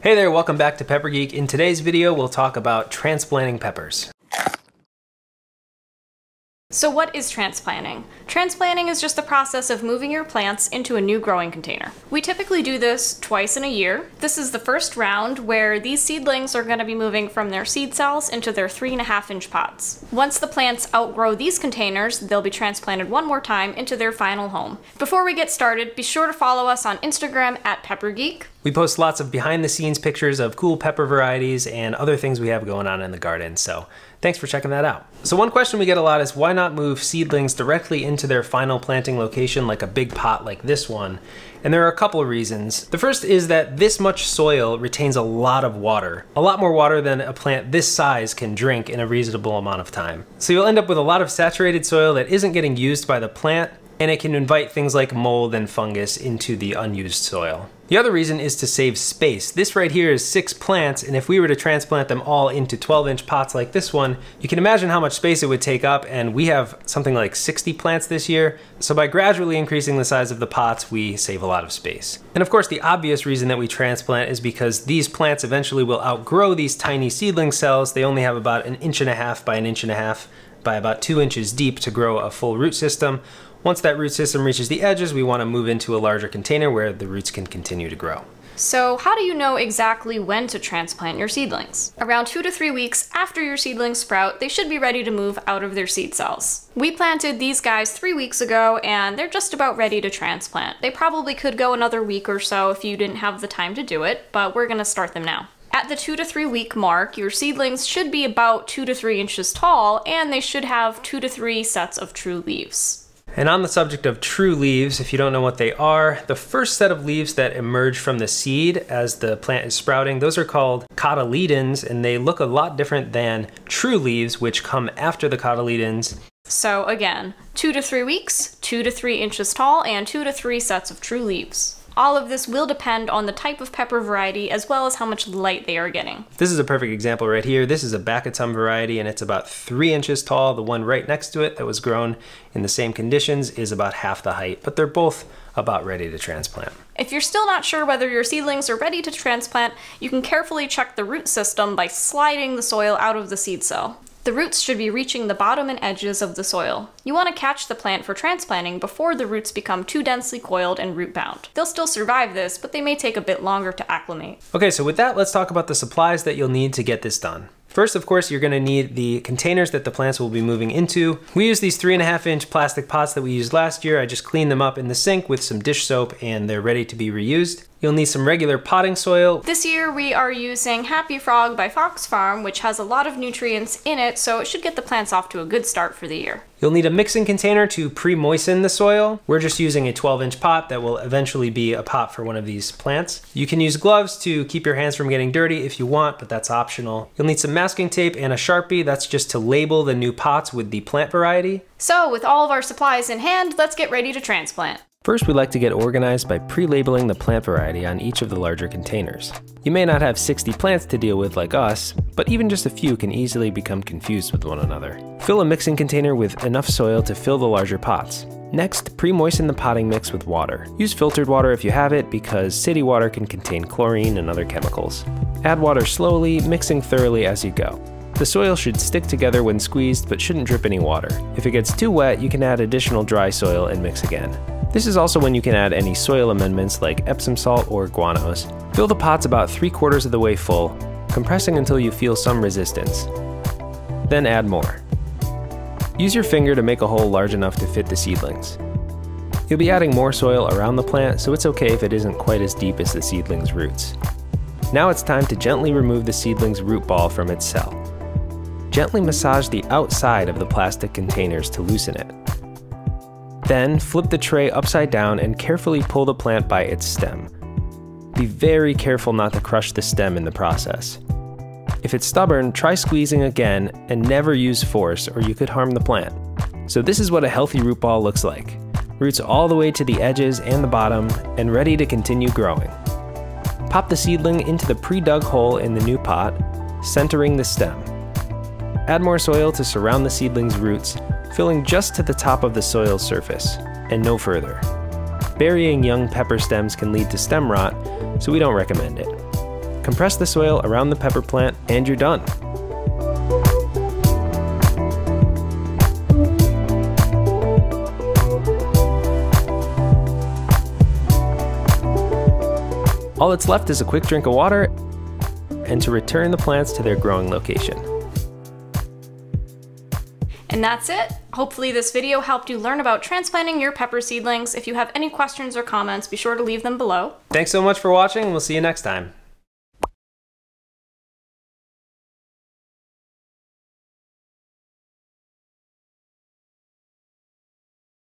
Hey there, welcome back to Pepper Geek. In today's video, we'll talk about transplanting peppers. So what is transplanting? Transplanting is just the process of moving your plants into a new growing container. We typically do this twice in a year. This is the first round where these seedlings are going to be moving from their seed cells into their three and a half inch pots. Once the plants outgrow these containers, they'll be transplanted one more time into their final home. Before we get started, be sure to follow us on Instagram at PepperGeek. We post lots of behind the scenes pictures of cool pepper varieties and other things we have going on in the garden, so thanks for checking that out. So one question we get a lot is why not move seedlings directly into their final planting location like a big pot like this one? And there are a couple of reasons. The first is that this much soil retains a lot of water, a lot more water than a plant this size can drink in a reasonable amount of time. So you'll end up with a lot of saturated soil that isn't getting used by the plant and it can invite things like mold and fungus into the unused soil. The other reason is to save space. This right here is six plants, and if we were to transplant them all into 12 inch pots like this one, you can imagine how much space it would take up, and we have something like 60 plants this year. So by gradually increasing the size of the pots, we save a lot of space. And of course, the obvious reason that we transplant is because these plants eventually will outgrow these tiny seedling cells. They only have about an inch and a half by an inch and a half by about two inches deep to grow a full root system. Once that root system reaches the edges, we want to move into a larger container where the roots can continue to grow. So how do you know exactly when to transplant your seedlings? Around two to three weeks after your seedlings sprout, they should be ready to move out of their seed cells. We planted these guys three weeks ago and they're just about ready to transplant. They probably could go another week or so if you didn't have the time to do it, but we're gonna start them now. At the two to three week mark, your seedlings should be about two to three inches tall and they should have two to three sets of true leaves. And on the subject of true leaves, if you don't know what they are, the first set of leaves that emerge from the seed as the plant is sprouting, those are called cotyledons, and they look a lot different than true leaves, which come after the cotyledons. So again, two to three weeks, two to three inches tall, and two to three sets of true leaves. All of this will depend on the type of pepper variety as well as how much light they are getting. This is a perfect example right here. This is a Baccatum variety and it's about three inches tall. The one right next to it that was grown in the same conditions is about half the height, but they're both about ready to transplant. If you're still not sure whether your seedlings are ready to transplant, you can carefully check the root system by sliding the soil out of the seed cell. The roots should be reaching the bottom and edges of the soil. You want to catch the plant for transplanting before the roots become too densely coiled and root bound. They'll still survive this, but they may take a bit longer to acclimate. Okay, so with that, let's talk about the supplies that you'll need to get this done. First, of course, you're gonna need the containers that the plants will be moving into. We use these three and a half inch plastic pots that we used last year. I just cleaned them up in the sink with some dish soap and they're ready to be reused. You'll need some regular potting soil. This year we are using Happy Frog by Fox Farm, which has a lot of nutrients in it, so it should get the plants off to a good start for the year. You'll need a mixing container to pre-moisten the soil. We're just using a 12 inch pot that will eventually be a pot for one of these plants. You can use gloves to keep your hands from getting dirty if you want, but that's optional. You'll need some masking tape and a Sharpie. That's just to label the new pots with the plant variety. So with all of our supplies in hand, let's get ready to transplant. First, we like to get organized by pre-labeling the plant variety on each of the larger containers. You may not have 60 plants to deal with like us, but even just a few can easily become confused with one another. Fill a mixing container with enough soil to fill the larger pots. Next, pre-moisten the potting mix with water. Use filtered water if you have it because city water can contain chlorine and other chemicals. Add water slowly, mixing thoroughly as you go. The soil should stick together when squeezed but shouldn't drip any water. If it gets too wet, you can add additional dry soil and mix again. This is also when you can add any soil amendments like Epsom salt or guanos. Fill the pots about 3 quarters of the way full, compressing until you feel some resistance. Then add more. Use your finger to make a hole large enough to fit the seedlings. You'll be adding more soil around the plant, so it's okay if it isn't quite as deep as the seedling's roots. Now it's time to gently remove the seedling's root ball from its cell. Gently massage the outside of the plastic containers to loosen it. Then flip the tray upside down and carefully pull the plant by its stem. Be very careful not to crush the stem in the process. If it's stubborn, try squeezing again and never use force or you could harm the plant. So this is what a healthy root ball looks like. Roots all the way to the edges and the bottom and ready to continue growing. Pop the seedling into the pre-dug hole in the new pot, centering the stem. Add more soil to surround the seedling's roots filling just to the top of the soil surface, and no further. Burying young pepper stems can lead to stem rot, so we don't recommend it. compress the soil around the pepper plant, and you're done. All that's left is a quick drink of water and to return the plants to their growing location. And that's it. Hopefully this video helped you learn about transplanting your pepper seedlings. If you have any questions or comments, be sure to leave them below. Thanks so much for watching, and we'll see you next time.